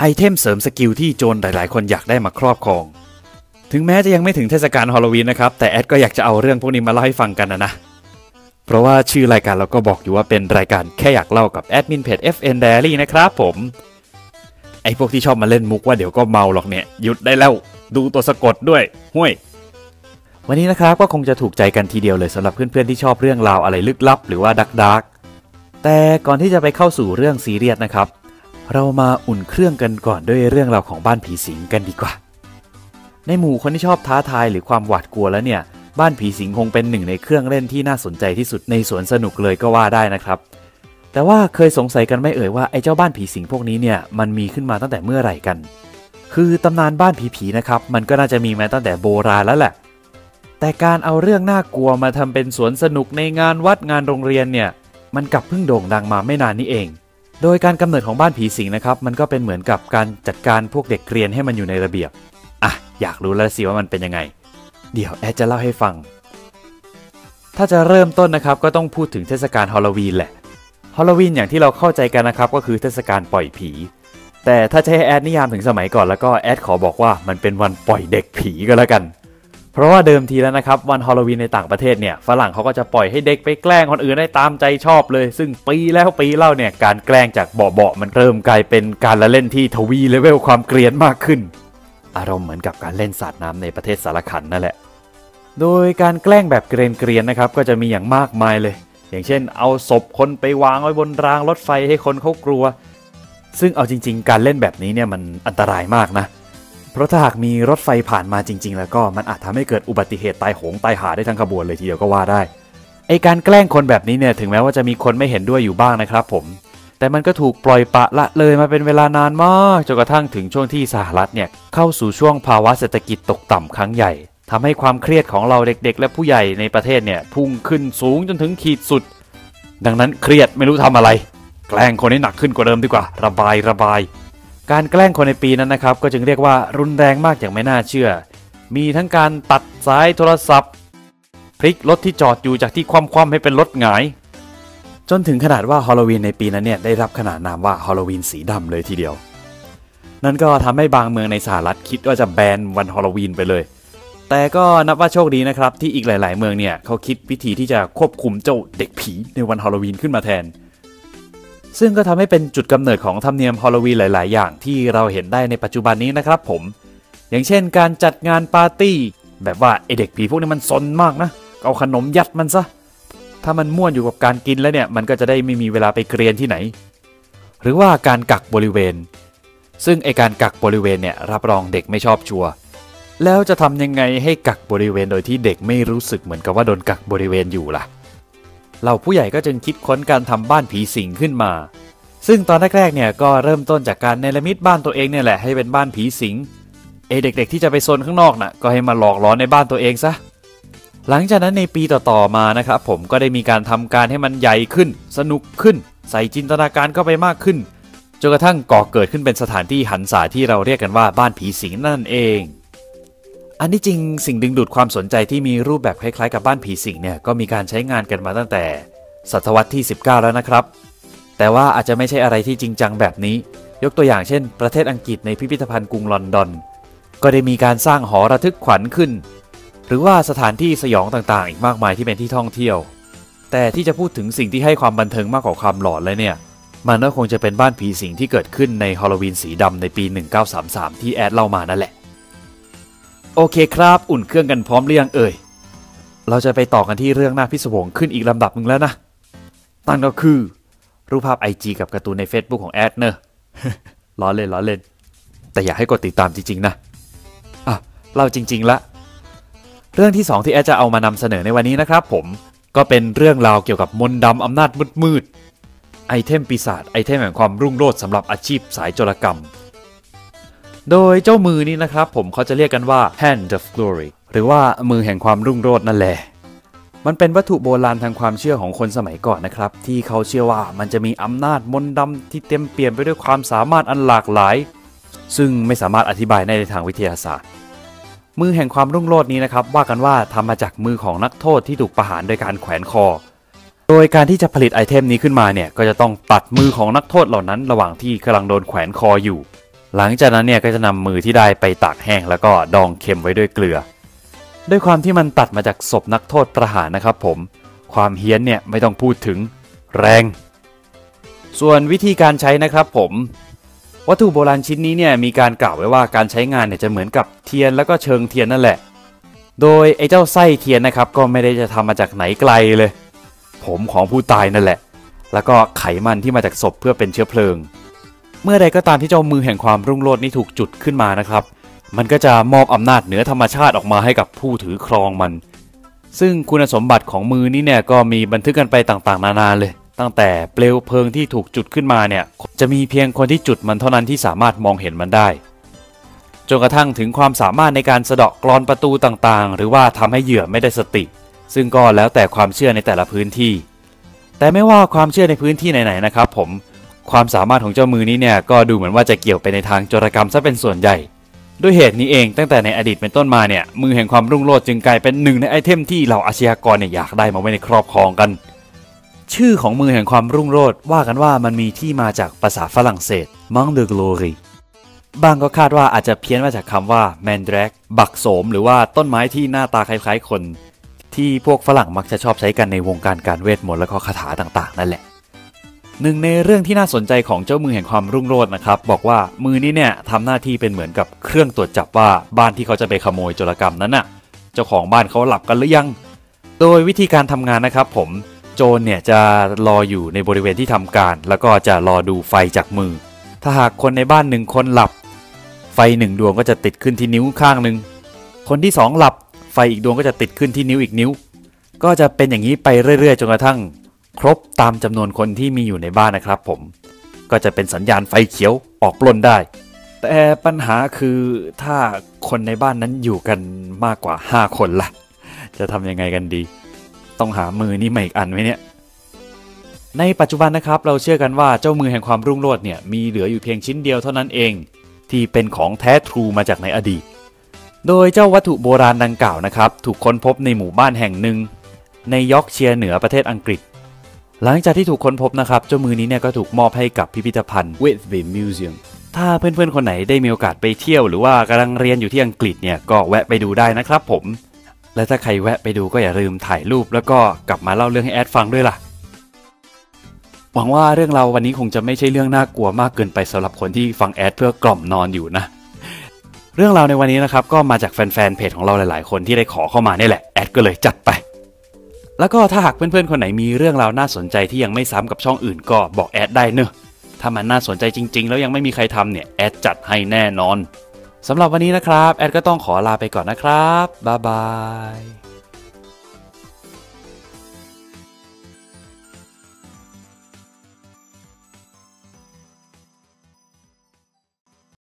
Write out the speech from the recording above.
item เสริม skill ที่โจรหลาย ๆ คนอยากได้มาครอบครอง ถึงแม้จะยังไม่ถึงเทศกาลฮาโลวีนนะครับ แต่แอดก็อยากจะเอาเรื่องพวกนี้มาเล่าให้ฟังกันนะนะ เพราะว่าชื่อรายการเราก็บอกอยู่ว่าเป็นรายการแค่อยากเล่ากับแอดมินเพจ FN Diary นะครับผม ไอพวกที่ชอบมาเล่นมุกว่าเดี๋ยวก็เมาหรอกเนี่ย หยุดได้แล้ว ดูตัวสะกดด้วย ห้วย วันนี้นะครับก็คงจะถูกใจกันทีเดียวเลยสำหรับเพื่อน ๆ ที่ชอบเรื่องราวอะไรลึกลับ หรือว่า dark darkแต่ก่อนที่จะไปเข้าสู่เรื่องซีเรียสนะครับ เรามาอุ่นเครื่องกันก่อนด้วยเรื่องราวของบ้านผีสิงกันดีกว่า ในหมู่คนที่ชอบท้าทายหรือความหวาดกลัวแล้วเนี่ย บ้านผีสิงคงเป็นหนึ่งในเครื่องเล่นที่น่าสนใจที่สุดในสวนสนุกเลยก็ว่าได้นะครับ แต่ว่าเคยสงสัยกันไม่เอ่ยว่าไอ้เจ้าบ้านผีสิงพวกนี้เนี่ยมันมีขึ้นมาตั้งแต่เมื่อไหร่กัน คือตำนานบ้านผีๆนะครับมันก็น่าจะมีมาตั้งแต่โบราณแล้วแหละ แต่การเอาเรื่องน่ากลัวมาทำเป็นสวนสนุกในงานวัดงานโรงเรียนเนี่ยมันกลับเพิ่งโด่งดังมาไม่นานนี้เอง โดยการกำเนิดของบ้านผีสิงนะครับมันก็เป็นเหมือนกับการจัดการพวกเด็กเกรียนให้มันอยู่ในระเบียบอะอยากรู้แล้วสิว่ามันเป็นยังไง เดี๋ยวแอดจะเล่าให้ฟัง ถ้าจะเริ่มต้นนะครับก็ต้องพูดถึงเทศกาลฮาโลวีนแหละฮาโลวีนอย่างที่เราเข้าใจกันนะครับก็คือเทศกาลปล่อยผี แต่ถ้าจะให้แอดนิยามถึงสมัยก่อนแล้วก็แอดขอบอกว่ามันเป็นวันปล่อยเด็กผีก็แล้วกัน เพราะว่าเดิมทีแล้วนะครับวันฮาโลวีนในต่างประเทศเนี่ยฝรั่งเขาก็จะปล่อยให้เด็กไปแกล้งคนอื่นได้ตามใจชอบเลย ซึ่งปีแล้วปีเล่าเนี่ยการแกล้งจากเบาๆมันเริ่มกลายเป็นการละเล่นที่ทวีเลเวลความเกรียนมากขึ้น อารมณ์เหมือนกับการเล่นสาดน้ำในประเทศสารคันนั่นแหละ โดยการแกล้งแบบเกรียนๆนะครับก็จะมีอย่างมากมายเลย อย่างเช่น เอาศพคนไปวางไว้บนรางรถไฟให้คนเขากลัว ซึ่งเอาจริง ๆ การเล่นแบบนี้เนี่ยมันอันตรายมากนะเพราะถ้าหากมีรถไฟผ่านมาจริง ๆ แล้วก็มันอาจทำให้เกิดอุบัติเหตุตายโหงตายหาได้ทั้งขบวนเลยทีเดียวก็ว่าได้ ไอการแกล้งคนแบบนี้เนี่ยถึงแม้ว่าจะมีคนไม่เห็นด้วยอยู่บ้างนะครับผม แต่มันก็ถูกปล่อยปะละเลยมาเป็นเวลานานมากจนกระทั่งถึงช่วงที่สหรัฐเนี่ยเข้าสู่ช่วงภาวะเศรษฐกิจตกต่ำครั้งใหญ่ทำให้ความเครียดของเราเด็ก ๆ และผู้ใหญ่ในประเทศเนี่ยพุ่งขึ้นสูงจนถึงขีดสุด ดังนั้นเครียดไม่รู้ทำอะไร แกล้งคนให้หนักขึ้นกว่าเดิมดีกว่า ระบายระบาย การแกล้งคนในปีนั้นนะครับก็จึงเรียกว่ารุนแรงมากอย่างไม่น่าเชื่อ มีทั้งการตัดสายโทรศัพท์ พลิกรถที่จอดอยู่จากที่คว่ำๆให้เป็นรถหงาย จนถึงขนาดว่าฮอลโลวีนในปีนั้นเนี่ยได้รับขนานนามว่าฮอลโลวีนสีดำเลยทีเดียว นั่นก็ทำให้บางเมืองในสหรัฐคิดว่าจะแบนวันฮาโลวีนไปเลย แต่ก็นับว่าโชคดีนะครับที่อีกหลาย ๆ เมืองเนี่ยเขาคิดวิธีที่จะควบคุมเจ้าเด็กผีในวันฮาโลวีนขึ้นมาแทน ซึ่งก็ทำให้เป็นจุดกำเนิดของธรรมเนียมฮาโลวีนหลาย ๆ อย่างที่เราเห็นได้ในปัจจุบันนี้นะครับผม อย่างเช่นการจัดงานปาร์ตี้ แบบว่าไอเด็กผีพวกนี้มันซนมากนะ เอาขนมยัดมันซะ ถ้ามันม่วนอยู่กับการกินแล้วเนี่ย มันก็จะได้ไม่มีเวลาไปเกรียนที่ไหน หรือว่าการกักบริเวณ ซึ่งไอการกักบริเวณเนี่ยรับรองเด็กไม่ชอบชัวร์แล้วจะทำยังไงให้กักบริเวณโดยที่เด็กไม่รู้สึกเหมือนกับว่าโดนกักบริเวณอยู่ล่ะ เราผู้ใหญ่ก็จึงคิดค้นการทำบ้านผีสิงขึ้นมา ซึ่งตอนแรกๆเนี่ยก็เริ่มต้นจากการเนรมิตบ้านตัวเองเนี่ยแหละให้เป็นบ้านผีสิงเอเด็กๆ ที่จะไปโซนข้างนอกน่ะก็ให้มาหลอกล้อนในบ้านตัวเองซะหลังจากนั้นในปีต่อๆมานะครับผมก็ได้มีการทำการให้มันใหญ่ขึ้น สนุกขึ้น ใส่จินตนาการเข้าไปมากขึ้นจนกระทั่งก่อเกิดขึ้นเป็นสถานที่หันษาที่เราเรียกกันว่าบ้านผีสิงนั่นเอง อันที่จริงสิ่งดึงดูดความสนใจที่มีรูปแบบคล้ายๆกับบ้านผีสิงเนี่ยก็มีการใช้งานกันมาตั้งแต่ศตวรรษที่ 19 แล้วนะครับ แต่ว่าอาจจะไม่ใช่อะไรที่จริงจังแบบนี้ ยกตัวอย่างเช่น ประเทศอังกฤษในพิพิธภัณฑ์กรุงลอนดอน ก็ได้มีการสร้างหอระทึกขวัญขึ้น หรือว่าสถานที่สยองต่างๆ อีกมากมายที่เป็นที่ท่องเที่ยว แต่ที่จะพูดถึงสิ่งที่ให้ความบันเทิงมากกว่าความหลอนเลยเนี่ย มันก็คงจะเป็นบ้านผีสิงที่เกิดขึ้นในฮอลลวีนสีดำในปี 1933 ที่แอดเล่ามานั่นแหละ โอเคครับอุ่นเครื่องกันพร้อมหรือยังเอ่ย เราจะไปต่อกันที่เรื่องหน้าพิศวงขึ้นอีกลำดับหนึ่งแล้วนะนั่นก็คือ รูปภาพ IG กับการ์ตูนใน Facebook ของแอดเนอะล้อเล่นล้อเล่น แต่อยากให้กดติดตามจริงๆนะ อะเล่าจริง ๆละ เรื่องที่ 2 ที่แอดจะเอามานำเสนอในวันนี้นะครับผมก็เป็นเรื่องราวเกี่ยวกับมนต์ดำอำนาจมืดๆไอเทมปีศาจไอเทมแห่งความรุ่งโรจน์สำหรับอาชีพสายโจรกรรม โดยเจ้ามือนี้นะครับผมเขาจะเรียกกันว่า Hand of Glory หรือว่ามือแห่งความรุ่งโรจน์นั่นแหละ มันเป็นวัตถุโบราณทางความเชื่อของคนสมัยก่อนนะครับ ที่เขาเชื่อว่ามันจะมีอำนาจมนต์ดำที่เต็มเปี่ยมไปด้วยความสามารถอันหลากหลาย ซึ่งไม่สามารถอธิบายได้ในทางวิทยาศาสตร์ มือแห่งความรุ่งโรจน์นี้นะครับว่ากันว่าทำมาจากมือของนักโทษที่ถูกประหารโดยการแขวนคอโดยการที่จะผลิตไอเทมนี้ขึ้นมาเนี่ย ก็จะต้องตัดมือของนักโทษเหล่านั้น ระหว่างที่กำลังโดนแขวนคออยู่ หลังจากนั้นเนี่ยก็จะนำมือที่ได้ไปตากแห้งแล้วก็ดองเค็มไว้ด้วยเกลือ ด้วยความที่มันตัดมาจากศพนักโทษประหารนะครับผม ความเฮี้ยนเนี่ยไม่ต้องพูดถึงแรง ส่วนวิธีการใช้นะครับผม วัตถุโบราณชิ้นนี้เนี่ยมีการกล่าวไว้ว่าการใช้งานเนี่ยจะเหมือนกับเทียนแล้วก็เชิงเทียนนั่นแหละ โดยไอ้เจ้าไส้เทียนนะครับก็ไม่ได้จะทำมาจากไหนไกลเลย ผมของผู้ตายนั่นแหละ แล้วก็ไขมันที่มาจากศพเพื่อเป็นเชื้อเพลิง เมื่อใดก็ตามที่เจ้ามือแห่งความรุ่งโรจน์นี้ถูกจุดขึ้นมานะครับ มันก็จะมอบอำนาจเหนือธรรมชาติออกมาให้กับผู้ถือครองมัน ซึ่งคุณสมบัติของมือนี้เนี่ยก็มีบันทึกกันไปต่างๆ นานาเลย ตั้งแต่เปลวเพลิงที่ถูกจุดขึ้นมาเนี่ยจะมีเพียงคนที่จุดมันเท่านั้นที่สามารถมองเห็นมันได้จนกระทั่งถึงความสามารถในการสะเดาะกรอนประตูต่างๆ หรือว่าทำให้เหยื่อไม่ได้สติ ซึ่งก็แล้วแต่ความเชื่อในแต่ละพื้นที่ แต่ไม่ว่าความเชื่อในพื้นที่ไหนๆนะครับผม ความสามารถของเจ้ามือนี้เนี่ยก็ดูเหมือนว่าจะเกี่ยวไปในทางโจรกรรมซะเป็นส่วนใหญ่ ด้วยเหตุนี้เองตั้งแต่ในอดีตเป็นต้นมาเนี่ยมือแห่งความรุ่งโรจน์จึงกลายเป็นหนึ่งในไอเทมที่เหล่าอาชญากรเนี่ยอยากได้มาไว้ในครอบครองกัน ชื่อของมือแห่งความรุ่งโรจน์ว่ากันว่ามันมีที่มาจากภาษาฝรั่งเศส Manque de glory บางก็คาดว่าอาจจะเพี้ยนมาจากคำว่า mandrake บักโสม หรือว่าต้นไม้ที่หน้าตาคล้ายๆคน ที่พวกฝรั่งมักจะชอบใช้กันในวงการการเวทมนต์และก็คาถาต่างๆ นั่นแหละ หนึ่งในเรื่องที่น่าสนใจของเจ้ามือแห่งความรุ่งโรจน์นะครับ บอกว่ามือนี้เนี่ยทำหน้าที่เป็นเหมือนกับเครื่องตรวจจับว่าบ้านที่เขาจะไปขโมยโจรกรรมนั้นน่ะเจ้าของบ้านเขาหลับกันหรือยัง โดยวิธีการทำงานนะครับ ผมโจรเนี่ยจะรออยู่ในบริเวณที่ทำการ แล้วก็จะรอดูไฟจากมือ ถ้าหากคนในบ้านหนึ่งคนหลับ ไฟหนึ่งดวงก็จะติดขึ้นที่นิ้วข้างหนึ่งคนที่สองหลับไฟอีกดวงก็จะติดขึ้นที่นิ้วอีกนิ้ว ก็จะเป็นอย่างนี้ไปเรื่อยๆจนกระทั่ง ครบตามจำนวนคนที่มีอยู่ในบ้านนะครับผม ก็จะเป็นสัญญาณไฟเขียวออกปล้นได้ แต่ปัญหาคือถ้าคนในบ้านนั้นอยู่กันมากกว่า 5 คนล่ะ จะทำยังไงกันดี ต้องหามือนี่มาอีกอันไหมเนี่ย ในปัจจุบันนะครับเราเชื่อกันว่าเจ้ามือแห่งความรุ่งโรจน์เนี่ยมีเหลืออยู่เพียงชิ้นเดียวเท่านั้นเอง ที่เป็นของแท้ true มาจากในอดีต โดยเจ้าวัตถุโบราณดังกล่าวนะครับ ถูกค้นพบในหมู่บ้านแห่งหนึ่ง ในยอร์กเชียร์เหนือประเทศอังกฤษ หลังจากที่ถูกค้นพบนะครับ เจ้ามือนี้เนี่ยก็ถูกมอบให้กับพิพิธภัณฑ์ Whitby Museum ถ้าเพื่อนๆคนไหนได้มีโอกาสไปเที่ยวหรือว่ากำลังเรียนอยู่ที่อังกฤษเนี่ยก็แวะไปดูได้นะครับผม และถ้าใครแวะไปดูก็อย่าลืมถ่ายรูปแล้วก็กลับมาเล่าเรื่องให้แอดฟังด้วยล่ะ หวังว่าเรื่องเราวันนี้คงจะไม่ใช่เรื่องน่ากลัวมากเกินไปสำหรับคนที่ฟังแอดเพื่อกล่อมนอนอยู่นะ เรื่องราวในวันนี้นะครับก็มาจากแฟนๆเพจของเราหลาย ๆ คนที่ได้ขอเข้ามานี่แหละแอดก็เลยจัดไป แล้วก็ถ้าหากเพื่อนๆ คนไหนมีเรื่องราวน่าสนใจที่ยังไม่ซ้ำกับช่องอื่นก็บอกแอดได้เนอะถ้ามันน่าสนใจจริง ๆ แล้วยังไม่มีใครทำเนี่ยแอดจัดให้แน่นอนสำหรับวันนี้นะครับ แอดก็ต้องขอลาไปก่อนนะครับบ๊ายบาย